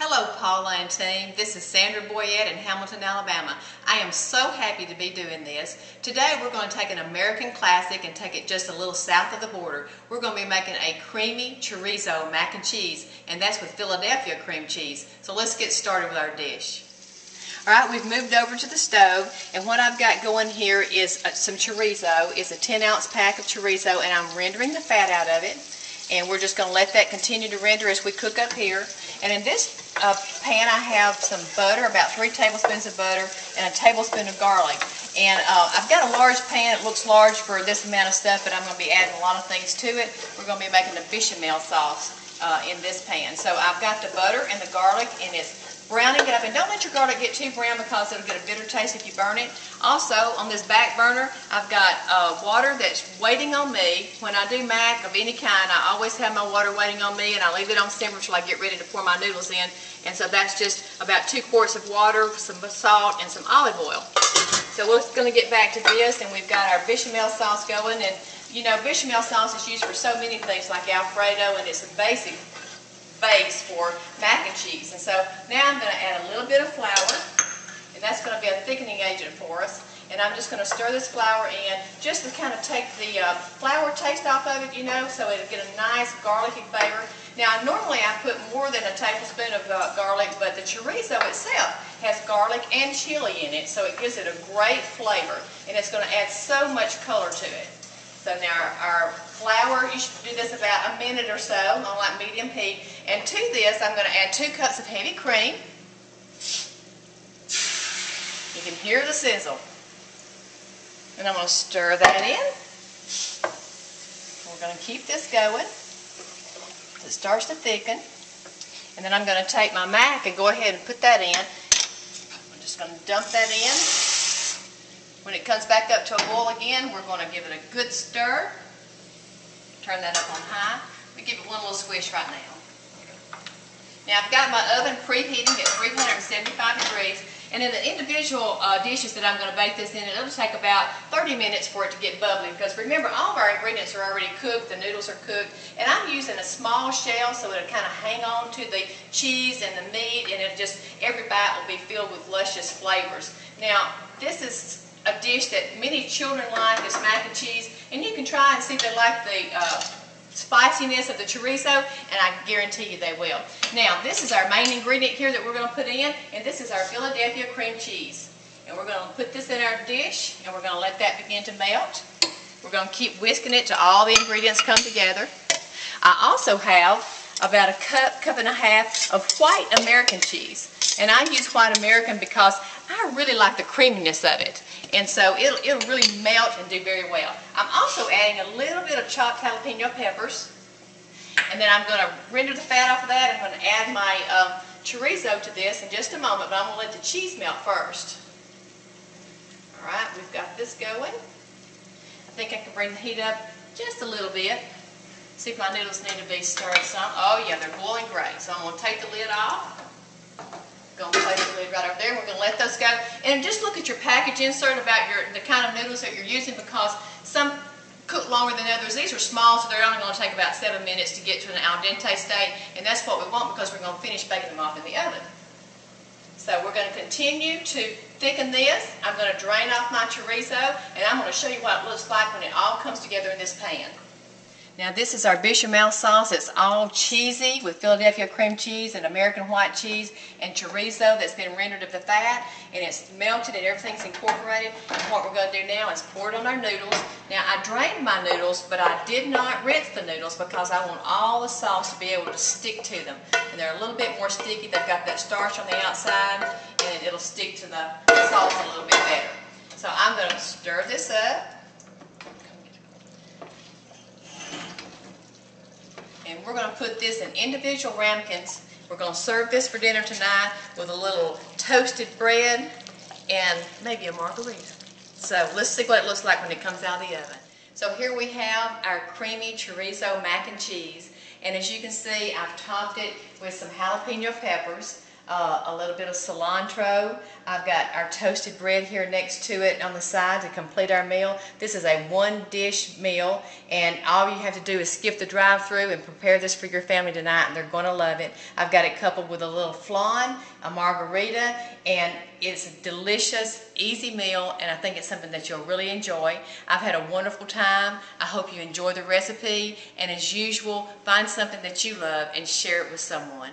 Hello, Paula and team. This is Sandra Boyette in Hamilton, Alabama. I am so happy to be doing this. Today we're going to take an American classic and take it just a little south of the border. We're going to be making a creamy chorizo mac and cheese, and that's with Philadelphia cream cheese. So let's get started with our dish. All right, we've moved over to the stove, and what I've got going here is uh, some chorizo. It's a 10 ounce pack of chorizo, and I'm rendering the fat out of it. And we're just going to let that continue to render as we cook up here. And in this uh, pan, I have some butter, about three tablespoons of butter, and a tablespoon of garlic. And uh, I've got a large pan. It looks large for this amount of stuff, but I'm going to be adding a lot of things to it. We're going to be making a bechamel sauce uh, in this pan. So I've got the butter and the garlic, and it's browning it up. And don't let your garlic get too brown because it'll get a bitter taste if you burn it. Also, on this back burner, I've got uh, water that's waiting on me. When I do mac of any kind, I always have my water waiting on me and I leave it on simmer until I get ready to pour my noodles in. And so that's just about two quarts of water, some salt, and some olive oil. So we're going to get back to this and we've got our bechamel sauce going. And you know, bechamel sauce is used for so many things like Alfredo and it's a basic base for mac and cheese. And so now I'm going to add a little bit of flour, and that's going to be a thickening agent for us. And I'm just going to stir this flour in just to kind of take the uh, flour taste off of it, you know, so it'll get a nice garlicky flavor. Now, normally I put more than a tablespoon of uh, garlic, but the chorizo itself has garlic and chili in it, so it gives it a great flavor, and it's going to add so much color to it. So now our, our flour, you should do this about a minute or so on like medium heat. And to this, I'm going to add two cups of heavy cream. You can hear the sizzle. And I'm going to stir that in. We're going to keep this going. It starts to thicken. And then I'm going to take my mac and go ahead and put that in. I'm just going to dump that in. When it comes back up to a boil again, we're going to give it a good stir. Turn that up on high. We give it one little squish right now. Now I've got my oven preheating at 375 degrees. And in the individual uh, dishes that I'm going to bake this in, it'll take about 30 minutes for it to get bubbly. Because remember, all of our ingredients are already cooked. The noodles are cooked. And I'm using a small shell so it'll kind of hang on to the cheese and the meat. And it'll just, every bite will be filled with luscious flavors. Now, this is a dish that many children like is mac and cheese, and you can try and see if they like the uh, spiciness of the chorizo, and I guarantee you they will. Now, this is our main ingredient here that we're going to put in, and this is our Philadelphia cream cheese. And we're going to put this in our dish, and we're going to let that begin to melt. We're going to keep whisking it till all the ingredients come together. I also have about a cup, cup and a half of white American cheese. And I use white American because I really like the creaminess of it. And so it'll, it'll really melt and do very well. I'm also adding a little bit of chopped jalapeno peppers. And then I'm going to render the fat off of that. I'm going to add my uh, chorizo to this in just a moment, but I'm going to let the cheese melt first. All right, we've got this going. I think I can bring the heat up just a little bit. See if my noodles need to be stirred some. Oh yeah, they're boiling great. So I'm going to take the lid off. Going to place the lid right over there. We're going to let those go. And just look at your package insert about your the kind of noodles that you're using because some cook longer than others. These are small, so they're only going to take about seven minutes to get to an al dente state. And that's what we want because we're going to finish baking them off in the oven. So we're going to continue to thicken this. I'm going to drain off my chorizo, and I'm going to show you what it looks like when it all comes together in this pan. Now this is our bechamel sauce. It's all cheesy with Philadelphia cream cheese and American white cheese and chorizo that's been rendered of the fat and it's melted and everything's incorporated. And what we're going to do now is pour it on our noodles. Now I drained my noodles but I did not rinse the noodles because I want all the sauce to be able to stick to them. And they're a little bit more sticky. They've got that starch on the outside and it'll stick to the sauce a little bit better. So I'm going to stir this up. And we're going to put this in individual ramekins. We're going to serve this for dinner tonight with a little toasted bread and maybe a margarita. So let's see what it looks like when it comes out of the oven. So here we have our creamy chorizo mac and cheese. And as you can see, I've topped it with some jalapeno peppers. Uh, a little bit of cilantro. I've got our toasted bread here next to it on the side to complete our meal. This is a one dish meal and all you have to do is skip the drive through and prepare this for your family tonight and they're going to love it. I've got it coupled with a little flan, a margarita, and it's a delicious, easy meal and I think it's something that you'll really enjoy. I've had a wonderful time. I hope you enjoy the recipe and as usual, find something that you love and share it with someone.